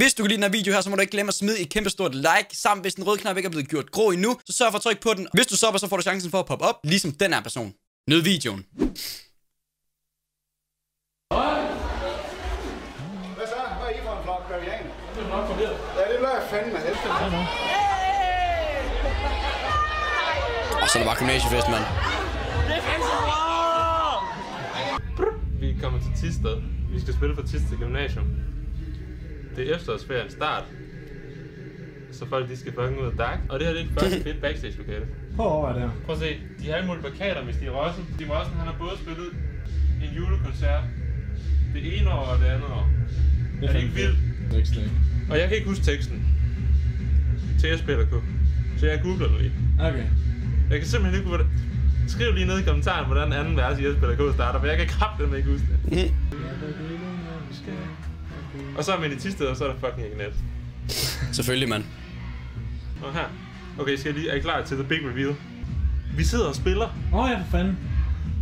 Hvis du kan lide den her video her, så må du ikke glemme at smide et kæmpe stort like, samt hvis den røde knap ikke er blevet gjort grå endnu, så sørg for at trykke på den. Hvis du stopper, så får du chancen for at poppe op, ligesom den her person. Nyd videoen. Hvad så? Hvad er I for en flok bavianer? Det er nok forvirret. Ja, det bliver jeg fandme helst. Og så er der bare gymnasiefest, mand. Vi er kommet til Tisted. Vi skal spille for Tisted Gymnasium. Det er efterårsferien start. Så folk de skal fucking ud og dak. Og det her det er et fucking fedt backstage lokale. Prøv at det her. Prøv at se, de har alle mulige plakater med Stig Rossen. Stig Rossen han har både spillet en julekoncert det ene år og det andet år. Er det ikke vildt? vildt? Og jeg kan ikke huske teksten til jeg spiller på. Så jeg googler det lige. Okay. Jeg kan simpelthen ikke hvordan... Skriv lige ned i kommentaren, hvordan anden vers i spiller K starter, for jeg kan kraftedeme ikke huske det. Og så er man i Tisted, og så er der fucking ikke net. Selvfølgelig, mand. Og her. Okay, skal jeg lige... Er I klar til the big reveal? Vi sidder og spiller. Åh oh, ja, for fanden.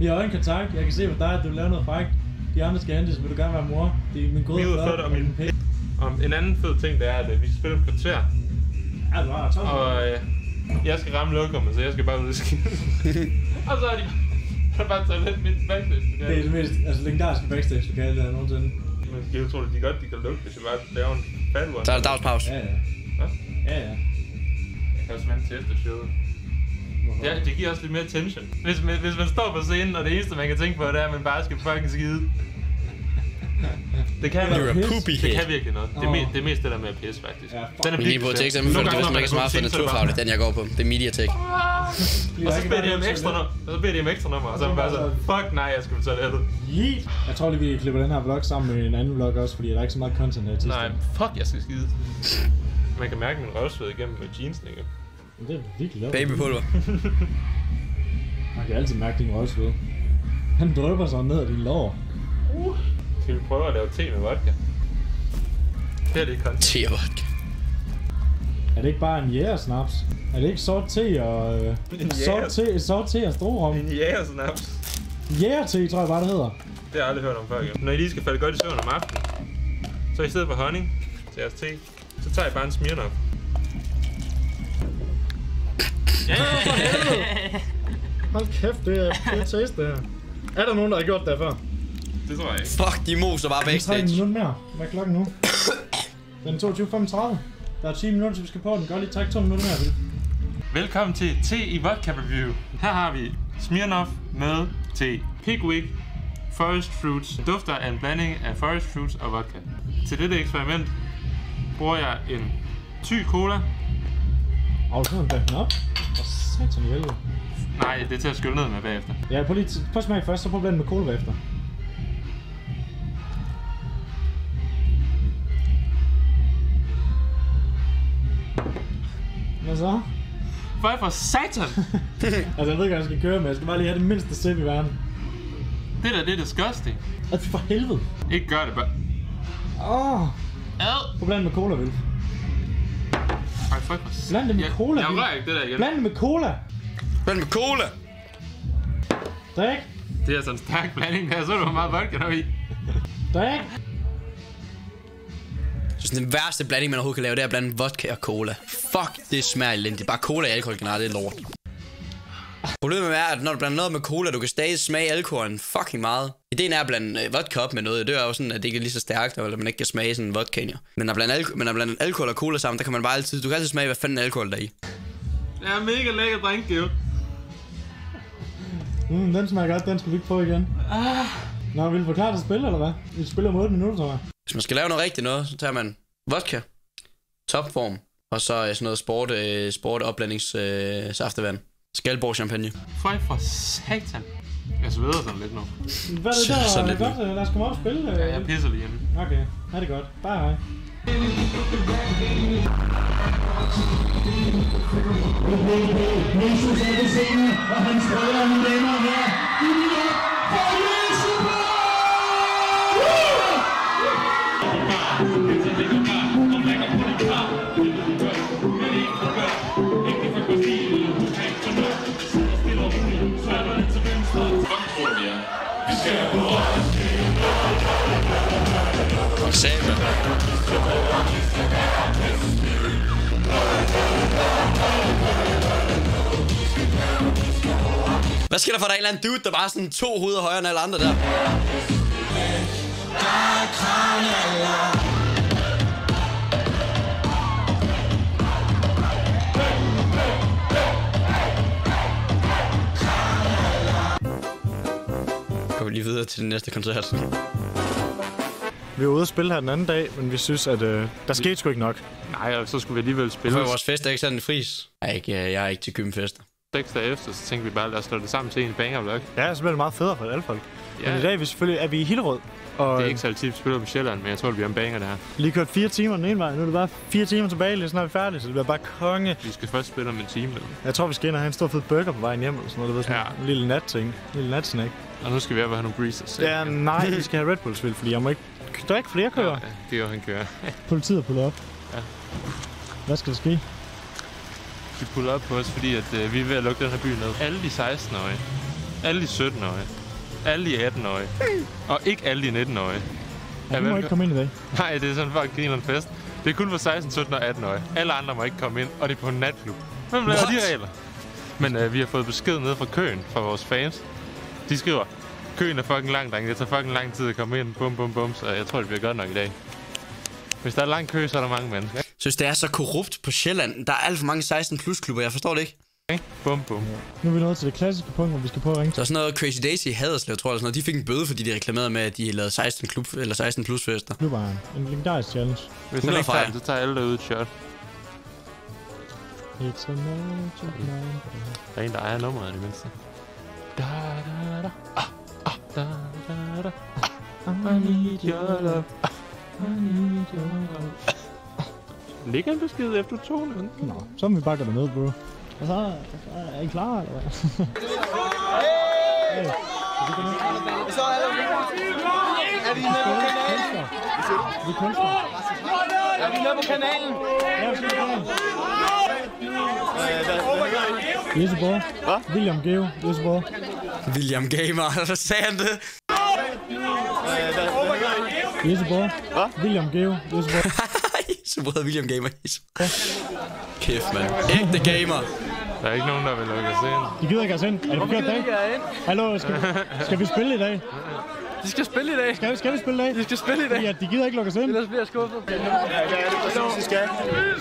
Vi har øjenkontakt. Jeg kan se på dig, at du vil lave noget frækt. De andre skal hentes. Vil du gerne være mor? Det er min gode er ude og min- pæ- Og en anden fed ting, det er, at øh, vi skal spille om et kvarter. Ja, du har 12. Og øh, jeg skal ramme lokummet, så jeg skal bare ud og skide. og så er de bare taget lidt mit backstage. Det er det mest altså, legendariske backstage lokale, der er nogensinde. Man skal jo tro, at de godt de kan lugte, hvis jeg bare laver en fat one. Så er der dagspause. Ja, ja. Hva? Ja, ja. Jeg kan også vente til efter showet. Ja, det giver også lidt mere tension. Hvis man, hvis man står på scenen, og det eneste, man kan tænke på, det er, at man bare skal fucking skide. Det kan, You're a poopy det kan virkelig noget. Det er, me, det er mest det der med at pisse, faktisk. Ja. Den er er på virkelig til eksamen, det gange, er når ikke så man meget for naturfagligt, den jeg går på. Det er Mediatek. Og så beder de om ekstra nummer, og så beder de om ekstra nummer, og så er man bare så, fuck nej, jeg skal toilettet. Yeet. Jeg tror lige, vi klipper den her vlog sammen med en anden vlog også, fordi der er ikke så meget content her til. Nej, fuck, jeg skal skide. Man kan mærke min røvsved igennem med jeans, ikke? Det er virkelig lavt. Babypulver. Man kan altid mærke din røvsved. Han drøber sig ned af din lår. Skal vi prøve at lave te med vodka? Det er det content. Te og vodka. Er det ikke bare en jægersnaps? Er det ikke sort te og... Øh, En sort te, sort te og strorum? En jægersnaps. Jægerte, tror jeg bare, det hedder. Det har jeg aldrig hørt om før, jo. Når I lige skal falde godt i søvn om aftenen, så i stedet for honning til jeres te, så tager I bare en Smirnoff. Ja, Hold kæft, det er fedt taste, det her. Er der nogen, der har gjort det før? Det tror jeg ikke. Fuck, de moser bare Vi tager en backstage. minut mere. Hvad er klokken nu? Den er 22.35. Der er 10 minutter, til vi skal på den. Gør lige træk 2 minutter mere, Vil. Velkommen til Te i Vodka Review. Her har vi Smirnoff med te. Pigwick Forest Fruits. Den Dufter af en blanding af Forest Fruits og vodka. Til dette eksperiment bruger jeg en ty cola. Åh, så har den op. Hvor satan i helvede. Nej, det er til at skylle ned med bagefter. Ja, prøv lige prøv at smage først, så prøv at blande med cola bagefter. Så? Hvad for satan? Altså, jeg ved ikke, hvad jeg skal køre med. Jeg skal bare lige have det mindste sip i verden. Det der, det er disgusting. Altså, for helvede. Ikke gør det bare. Åh, oh, Ad! blande med cola, Vil. Ej, fuck for satan. Bland det med Jeg- cola, Jeg rører ikke det der igen. Bland det med cola. Bland med cola. Drik. Det er altså en stærk blanding der. Så er du hvor meget vodka der er i. Drik. Så sådan den værste blanding, man overhovedet kan lave, det er at blande vodka og cola. Fuck, det smager elendigt. Bare cola og alkohol generelt, det er lort. Problemet er, at når du blander noget med cola, du kan stadig smage alkoholen fucking meget. Ideen er at blande øh, vodka op med noget. Det er jo sådan, at det ikke er lige så stærkt, eller man ikke kan smage sådan en vodka. Jo. Men at blande, alko- men at blande alkohol og cola sammen, der kan man bare altid, du kan altid smage, hvad fanden alkohol der er i. Det er mega lækker drink, jo. Mm, den smager godt. Den skal vi ikke prøve igen. Ah. Nå, vil du forklare dig at spille, eller hvad? Vi spiller om 8 minutter, tror jeg. Hvis man skal lave noget rigtigt noget, så tager man vodka, topform, og så øh, sådan noget sport, øh, sport opblandings øh, saftevand. Skalborg champagne. Føj for satan. Jeg sveder sådan lidt nu. Hvad er det Så- der? sådan lidt godt? Lad os komme op og spille. Ja, jeg pisser lige hjemme. Okay, ha' det godt. Bye, hej. Jesus er på scenen, og hans brødre og venner her. Giv sabler. Hvad sker der for, der er en eller anden dude, der bare er sådan to hoveder højere end alle andre der? Går vi lige videre til den næste koncert. Vi var ude at spille her den anden dag, men vi synes, at øh, der skete sgu ikke nok. Nej, og så skulle vi alligevel spille For vores fest er ikke sådan en fris. Jeg er ikke, jeg er ikke til gymfester. seks dage efter, så tænkte vi bare, lad os slå det sammen til en banger-vlog. Ja, så bliver det meget federe for alle folk. Ja, Men i dag er vi selvfølgelig er vi i Hillerød, og det er ikke så altid, vi spiller på Sjælland, men jeg tror, det bliver en banger, det her. lige kørt fire timer den ene vej. Nu er det bare fire timer tilbage, lige snart er vi færdige, så det bliver bare konge. Vi skal først spille om en time, eller? Jeg tror, vi skal ind og have en stor fed burger på vejen hjem, eller sådan noget. Du ved, sådan Ja. en lille nat-ting. En lille natsnack. og nu skal vi have nogle breezes. Ja, nej, vi skal have Red Bull spil, fordi jeg må ikke drikke flere kører. ja, det er jo, han kører. Politiet puller op. Ja. Hvad skal der ske? De puller op på os, fordi at, øh, vi er ved at lukke den her by ned. Alle de 16-årige, alle de 17-årige, alle de 18-årige, og ikke alle de 19-årige. Ja, du må ikke komme ind i dag. Nej, det er sådan fucking griner en fest. Det er kun for 16, 17 og 18-årige. Alle andre må ikke komme ind, og det er på en natklub. Hvem laver de regler? Men øh, vi har fået besked ned fra køen fra vores fans. De skriver, køen er fucking lang, drenge. Det tager fucking lang tid at komme ind. Bum, bum, bum. Så jeg tror, det bliver godt nok i dag. Hvis der er lang kø, så er der mange mennesker. synes, det er så korrupt på Sjælland. Der er alt for mange 16 plus klubber, jeg forstår det ikke. Ikke? Bum, bum. Nu er vi nået til det klassiske punkt, hvor vi skal prøve at ringe Der er sådan noget Crazy Daisy i Haderslev, tror jeg, sådan noget. De fik en bøde, fordi de reklamerede med, at de lavede 16, klub, eller 16 plus fester. klubejeren. En legendarisk challenge. Hvis 100 han ikke tager den, så tager alle derude et shot. It's a magic night. Der er en, der ejer nummeret i det mindste. Da, da, da. Ah, da, da, da. I need your love. I need your love. Ligger en besked efter to minutter. Nå, så må vi bare gå derned, bro. Og så er I klar, eller hvad? hey. Er vi med på kanalen? Vi er kunstnere. Er vi med på kanalen? Ja, vi skal have Jesseborg. Hvad? William Geo. Jesseborg. William Gamer, hvad sagde han det? Jesseborg. Hvad? William Geo. Jesseborg. så brød William Gamer is. Kæft, mand. Ægte gamer. Der er ikke nogen, der vil lukke os ind. De gider ikke os ind. Er det forkert dag? Hallo, skal, skal vi spille i dag? De skal spille i dag. Skal, skal vi spille i dag? De skal spille i dag. Ja, de gider ikke lukke os ind. Ellers bliver jeg skuffet.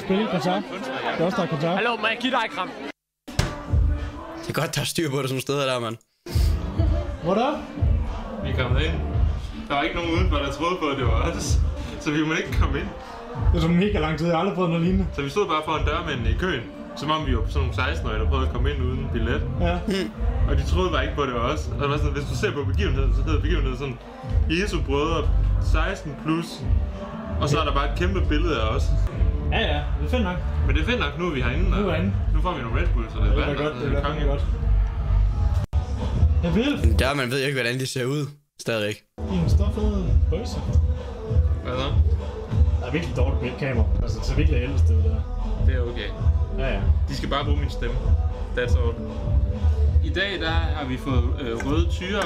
Spille koncert. Det er også der er koncert. Hallo, må jeg give dig et kram? Det er godt, der er styr på det som steder der, mand. What up? Vi kommet ind. Der var ikke nogen udenfor, der troede på, at det var os. Så vi må ikke komme ind. Det er så mega lang tid. Jeg har aldrig prøvet noget lignende. Så vi stod bare foran dørmændene i køen. Som om vi var sådan nogle 16-årige, der prøvede at komme ind uden billet. Ja. Og de troede bare ikke på, at det var os. Og det var sådan, hvis du ser på begivenheden, så hedder begivenheden sådan Jesu brødre 16 plus. Og så er der bare et kæmpe billede af os. Ja, ja. Det er fedt nok. Men det er fedt nok, nu er vi herinde. Nu er vi og herinde. Nu får vi nogle Red Bull, så det er Det vand. er godt. og Det er godt. Jeg vil. Der man ved ikke, hvordan de ser ud. Stadigvæk. Din stoffede bøjse. Hvad så? Der er virkelig dårligt billedkamera. Altså, det er virkelig helst det der. Det er okay. Ja, ja. De skal bare bruge min stemme. That's all. I dag der har vi fået øh, røde tyre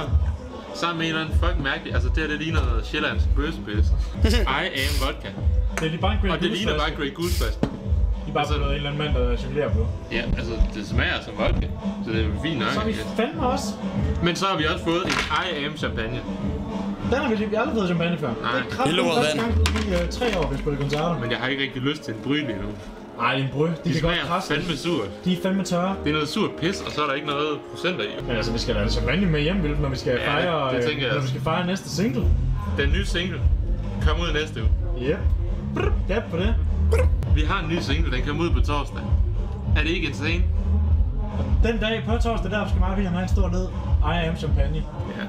sammen med en eller anden fucking mærkelig. Altså det her det ligner noget Sjællands bøsepils. I am vodka. Det er lige bare en Grey Og det ligner bare. Grey Goose. De er bare altså- noget, en eller anden mand, der jonglerer på. Ja, altså det smager som vodka. Så det er fint nok. Så har vi fandme også. Men så har vi også fået en I am champagne. Den har vi, vi har aldrig fået champagne før. Nej. Det er første vand. gang i uh, tre år, vi spiller koncerter. Men jeg har ikke rigtig lyst til en bryg lige nu. Nej, det er en brød. De, De kan godt krasse. fandme surt. De er fandme tørre. Det er noget surt pis, og så er der ikke noget procenter i. Men altså, vi skal da have champagne med hjem, når vi skal Ja, fejre, det øh, tænker jeg når vi skal fejre næste single. Den nye single kommer ud næste uge. Yep. Ja, på det. Vi har en ny single, den kommer ud på torsdag. Er det ikke insane? Den dag på torsdag, der skal mig og William have en stor ned. I am champagne. Ja.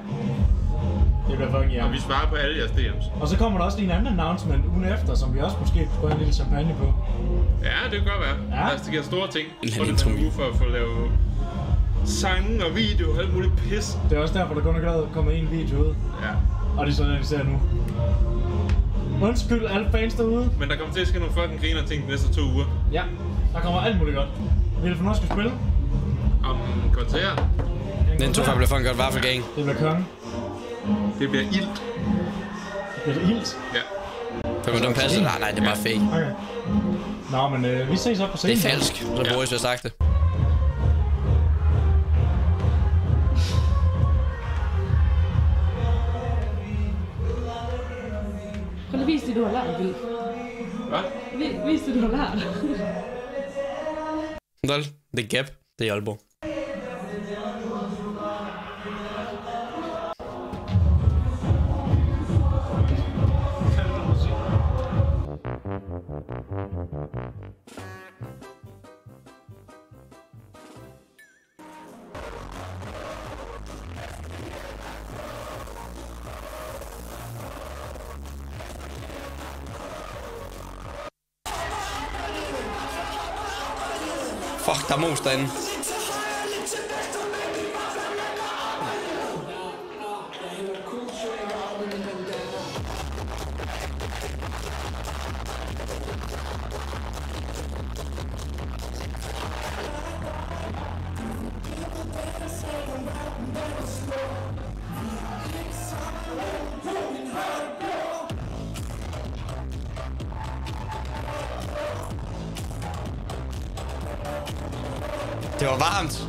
Det bliver fucking Og ja. vi svarer på alle jeres DM's. Og så kommer der også lige en anden announcement ugen efter, som vi også måske have en lille champagne på. Ja, det kan godt være. Ja. Altså, det giver store ting. En den her intro. uge for at få lavet sange og video og alt muligt pis. Det er også derfor, der kun er kommet en video ud. Ja. Og det er sådan, vi ser nu. Undskyld alle fans derude. Men der kommer til at ske nogle fucking griner ting de næste to uger. Ja, der kommer alt muligt godt. Vil du skal spille? Om koncerter. Den tog faktisk fucking godt vaffelgang. Det bliver konge. Det bliver ildt. Det bliver ildt. Ja. For den passer. Nej, nej, det er bare fake. Okay. Nå, men øh, vi ses op på Det scenen. er falsk, så Boris har sagt det. Vis det, du har lært, Bill. Hvad? Vi- Vis det, du har lært. Lol, det er Gap. Det er Aalborg. Fuck, der er mos Det var varmt.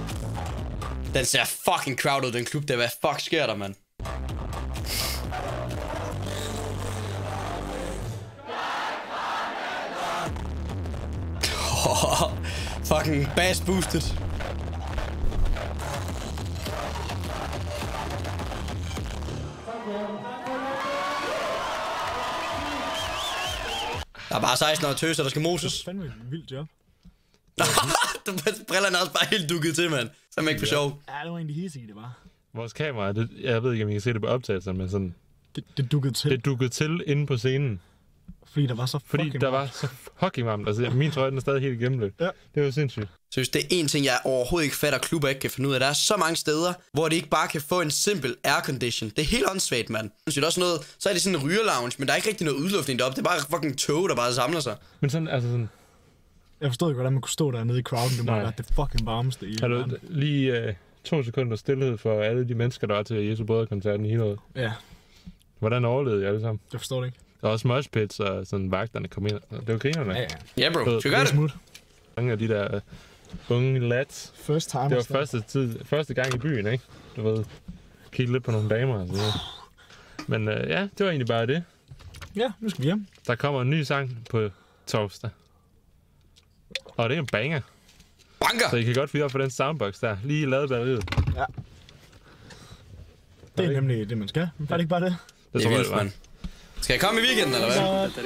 Den ser fucking crowded, den klub der. Hvad fuck sker der, mand? fucking bass boosted. Der er bare 16 år tøser, der skal moses. Det er fandme et vildt job. Brillerne er også bare helt dukket til, mand. Så er man ikke for sjov. Ja, det var egentlig hissigt, det var. Vores kamera, det, jeg ved ikke, om I kan se det på optagelsen, men sådan, Det, det dukkede til, det dukkede til inde på scenen. fordi der var så Fordi der var varmt. så fucking varmt. Altså, min trøje den er stadig helt gennemblødt. Ja. Det var sindssygt. Så hvis det er en ting, jeg overhovedet ikke fatter, klubber ikke kan finde ud af, der er så mange steder, hvor de ikke bare kan få en simpel aircondition. Det er helt åndssvagt, mand. Så er også noget, så er det sådan en rygerlounge, men der er ikke rigtig noget udluftning deroppe. Det er bare fucking tog, der bare samler sig. Men sådan, altså sådan, Jeg forstod ikke, hvordan man kunne stå dernede i crowden. Det må været det fucking varmeste i har du verden. lige øh, to sekunder stillhed for alle de mennesker, der var til Jesu Brødre-koncerten i Hillerød. Ja, Hvordan overlevede I alle sammen? jeg forstår det ikke. Der var også moshpits og sådan vagterne kom ind. Det var grinerne. Ja, ja. Ja, bro. Vi gøre Det. Mange af de der øh, unge lads. First time. Det var første, tid, første gang i byen, ikke? Du ved, kigge lidt på nogle damer og sådan noget. Men øh, ja, det var egentlig bare det. Ja, nu skal vi hjem. Der kommer en ny sang på torsdag. Og det er en banger. Banker! Så I kan godt fyre op for den soundbox der. Lige lavet batteriet. Det er nemlig det, man skal. Men var det ikke bare det? Det Det tror er jeg, vildt, det var. mand. Skal jeg komme i weekenden, eller hvad? Så